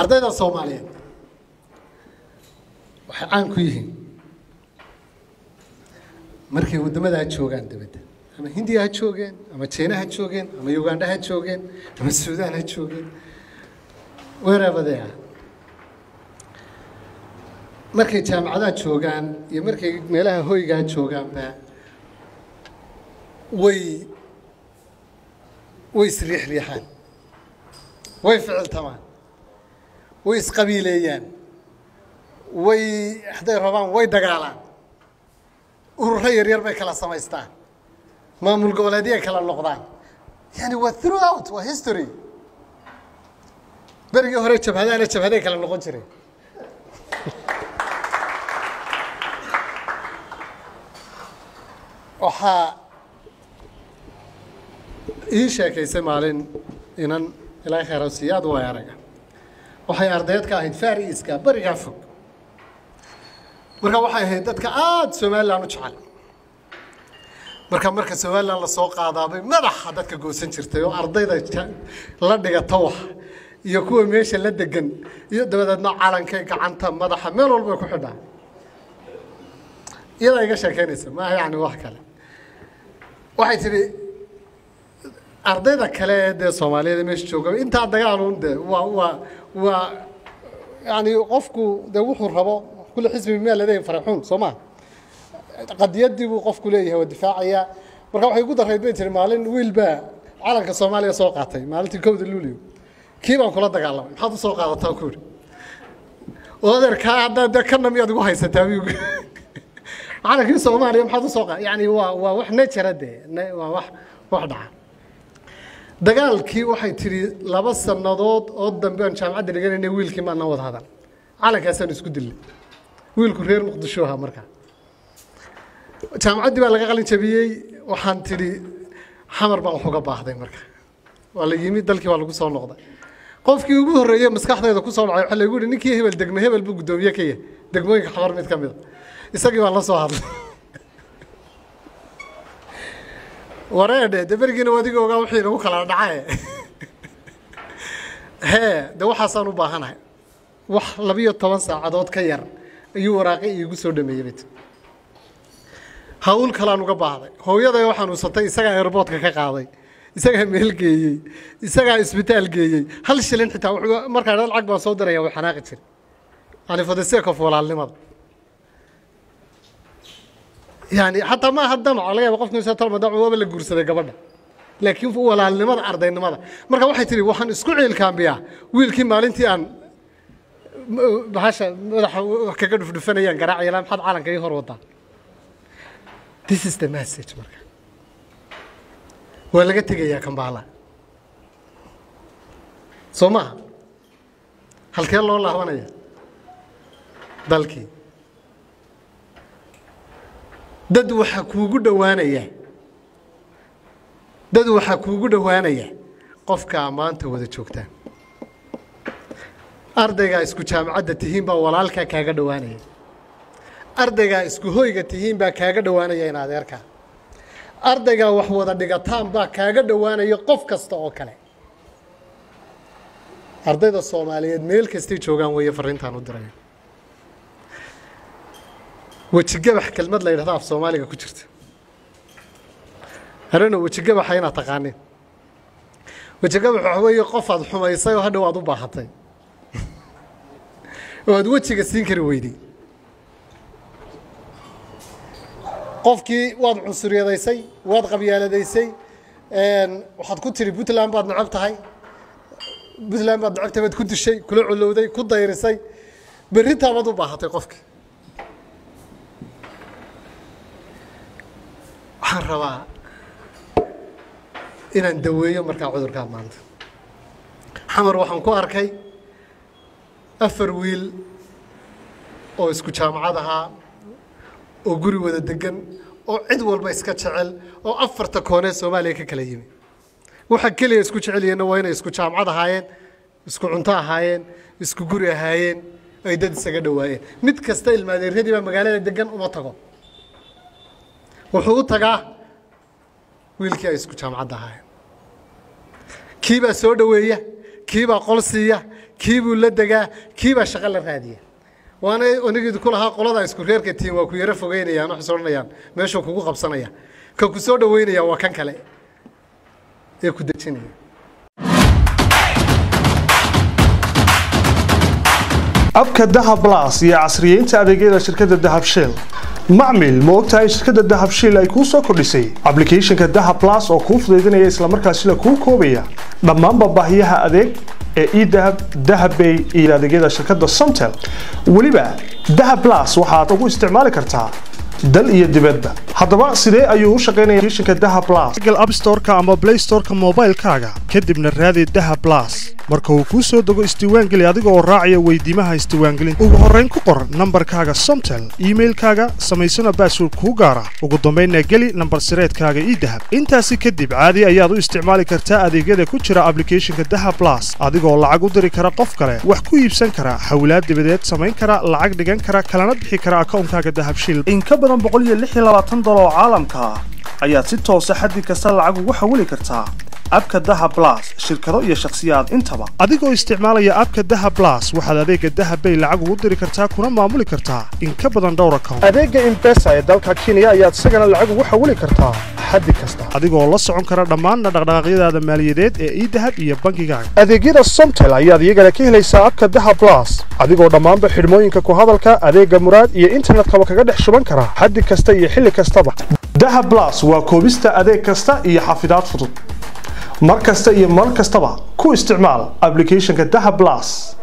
ardayda soomaaliyeed. Waxay caan ku yihiin markay waddamada ha joogaan dibadda ama hindiya ha joogeen ama jiina ha joogeen ama ugandha ha joogeen ama suudaan ha joogeen. Are markay jaamacadaha joogaan iyo markay meelaha hoygaa joogaanba way way isriixriixaan way ficiltamaan way isqabiileeyaan way hadday rabaan way dagaalaan. Ururo yaryar bay kala samaystaan. Maamul goboleedyay kala noqdaan. Yani waa throughout waa history. Berigii hore jabhadaana jabhaday kala noqon jireen waxaa ii sheekaysay maalin inan ilaa kheerasiyo aad way araga waxay ardayd ka ahayd far easka barigaa fog. Marka waxay ahayd dadka aada somalilan u jecel. Marka marka somalilan la soo qaadaabay madaxa dadka goosan jirtay oo ardayda la dhigata wax iyo kuwa meesha la degan iyo dabadeedna calankay gacanta madaxa meel walbay ku xidhaan. Iyadaa iga sheekeynaysa maaha yani wax kale. Waxay tidhi ardayda kale ee dee soomaaliyeed ee meesha jooga intaa dagaalun de waa waa yani qofku dee wuxuu rabo kule xisbi miyaa leedahay faraxuun soo ma qadiyadii buu qofku leeyahay waa difaacaya. Marka waxay ugu darayd bay tiri maalin wiil baa calanka soomaaliya soo qaatay maalintii kowda luulio kii baan kula dagaalamay? Maxaad u soo qaadataa ku yidhi? Oo adeerkaa haddaa dee kana miyaad igu haysataa buu calankii soomaaliya maxaad u soo qa yani waa waa wax nature dee waa wax wax dhaca dagaalkii waxay tidhi laba sannadood oo dambe aan jaamacadda dhiganayna wiilkii maanaan wada hadan calankaasaan isku dilnay. Wiilku reer muqdisho ahaa markaa jaamacaddii baa laga qalin jabiyey waxaan tidhi xamar baan wax uga baahday marka. Waa la yimi dalkii waa lagu soo noqday. Qofkii ugu horreeyey maskaxdayda ku soo dhacay waxaa laygu yihi ninkii hebel degme hebel buu guddoomiye ka yahay. Degmooyinka xamar mid ka mid a. Isagii baan la soo hadlay wareedhe de berigiina adiga ogaa wixii nagu kala dhacaye hee de waxaasaan u baahanahay. Wax labiyo toban saacadood ka yar ayuu waraaqi iigu soo dhameeyey hawl kalaan uga baahday. Hooyaday oo xanuunsatay isagaa airboodka ka qaaday. Isagaa meel geeyey. Isagaa isbitaal geeyey. Hal shilin xitaa markaa lacag baan soo diraya way xanaaqi jiray. Yani for the sake of walaalnimada yani xataa ma aha damac laga yaaba qofka insa talma damac waaba la guursaday gabadha. Laakiin walaalnimada ardaynimada. Marka waxay tihi waxaan isku ciilkaambiyaa wiilkii maalintii aan bahasha madaxa wax kaga dhufdhufanayaan garaacaya laa maxaad calanka ii hor wadaa? This is the message marka. Waa laga tegayaa kambaala. Soo maaha halkee loo laabanaya dalkii dad waxaa kuugu dhowaanaya. Dad waxaa kuugu dhowaanaya. Qofkaa maanta wada joogtaan ardaygaa isku jaamacadda tihiin baa walaalkaa kaaga dhowaanaya. Ardaygaa isku hoyga tihiin baa kaaga dhowaanaya in adeerkaa ardaygaa wax wada dhigataan baa kaaga dhowaanaya qof kasta oo kale. Ardayda soomaaliyeed meel kastay joogaan weeye farriintaan u diraya wejigabax kelmad la yidhahdo af soomaaliga ku jirta. Harano wejigabaxa inaad taqaanin. Wejigabax waxa weeye qof aad xumaysay oo hadhow aad u baahatay. Oo aad wejiga siin kari weyday qofkii waad cunsuryadaysay waad qabyaaladaysay waxaad ku tiri puntland baad necab tahay. Puntland baad necab tahay baad ku dishay kula colowday ku dayrisay. Berritaabaad u baahatay qofkii waxaan rabaa inaan daweeyo markaa cudurkaa maanta. Xamar waxaan ku arkay afar wiil oo isku jaamacad ahaa oo guri wada degan oo cid walba iska jecel oo afarta koonee soomaaliya ka kala yimi. Waxa keliya isku jecelyihiinna waa inay isku jaamacad ahaayeen isku cunto ahaayeen isku guri ahaayeen ay dad isaga dhowaayeen mid kasta ilmaadeeryadii baa magaalada degan uma tago wuxuu u tagaa wiilkii ay isku jaamacadda ahaayeen. Kiibaa soo dhoweeya kiibaa qol siiya kii buu la degaa kii baa shaqo la raadiya. Waana anigeedu ku lahaa qolada isku reerka tihiin waa ku yaro fogeynayaan waxay odhanayaan meeshuu kugu qabsanaya. Ka ku soo dhoweynaya waa kan kale. Ee ku dejinaya abka dahab blas iyo casriyeynta adeegyada shirkadda dahab shell. Macmil ma ogtahay in shirkadda dahab shell ay kuu soo kordhisay? Ablicathonka dahab blas oo kuu fudaydinaya islamarkaasina kuu koobaya dhammaanba baahiyaha adeeg ee edahab dahabbay iyo adeegyada shirkadda somtel weliba dahab blas waxaad ugu isticmaali kartaa dal iyo dibadba haddaba sidee ayuu u shaqaynaya applicationka dahab blas? Google app store-ka ama play store-ka moobaylkaaga. Kadibna raadi dahab blas marka uu kuu soo dego isdiiwaangeli adiga oo raacaya weydiimaha isdiiwaangelinta ugu horrayn ku qor nambarkaaga somtel iimailkaaga samaysana baasword kuu gaara. Ugu dambaynna geli nambar sireedkaaga idahab intaasi kadib caadi ayaad u isticmaali kartaa adeegyada ku jira ablicathonka dahab blas adigoo lacag u diri kara qof kale wax ku iibsan kara xawlaad dibadeed samayn kara lacag dhigan kara kalana bixi kara akawnkaaga dahab shil in ka badan dolar oo caalamka ah ayaad si toosa xaddi kasta lacag ugu xawili kartaa abka daha blas shirkado iyo shakhsiyaad intaba. Adigoo isticmaalaya abka daha blas waxaad adeega dahabbay lacag ugu diri kartaa kuna maamuli kartaa. In ka badan dhowr account. Adeega imbesa ee dalka kenya ayaad isagana lacag ugu xawili kartaa. Xaddi kasta. Adigoo la socon kara dhammaan dhaqdhaqaaqyadaada maaliyadeed ee idahab iyo bankigaaga adeegyada somtel ayaad iyagana ka helaysaa abka daha blas adigoo dhammaanba xidhmooyinka ku hadalka adeega muraad iyo internetkaba kaga dhex shuban kara xaddi kasta iyo xilli kastaba. Dahab blas waa koobista adeeg kasta iyo xafidaad fudud mar kasta iyo mar kastaba ku isticmaal ablicathonka dahab blas